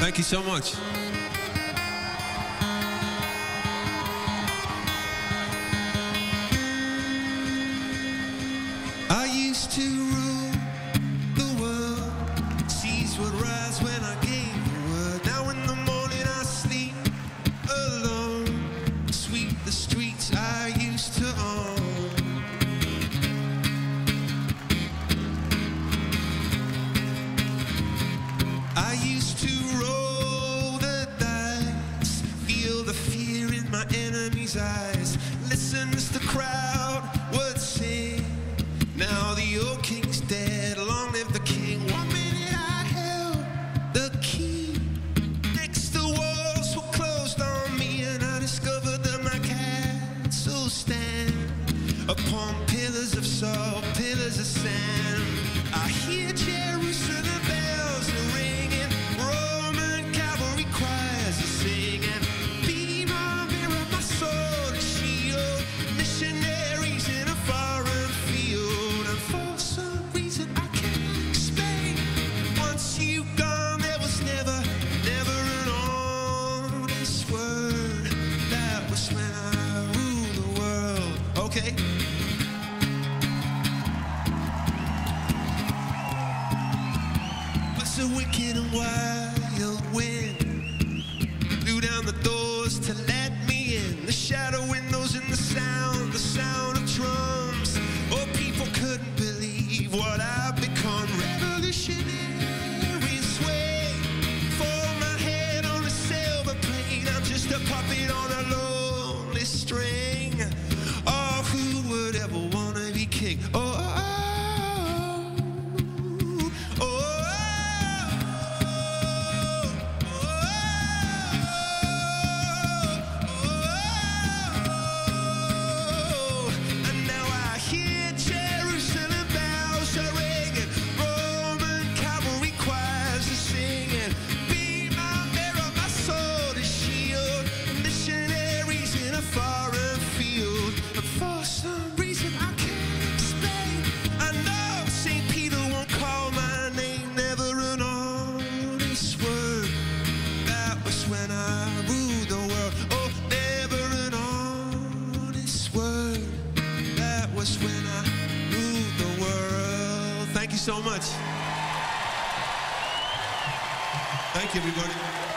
Thank you so much. I used to rule the world. Seas would rise enemy's eyes. Listen as the crowd would sing. Now the old king's dead, long live the king. One minute I held the key. Next the walls were closed on me, and I discovered that my castle stand upon pillars of salt, pillars of sand. Okay. What's a wicked and wild wind? Blew down the doors to let me in. The shadow windows and the sound, the sound of drums. Oh, people couldn't believe what I've become. Revolutionary sway. For my head on a silver plate. I'm just a puppet on a lonely string. Was when I the world. Thank you so much. Thank you, everybody.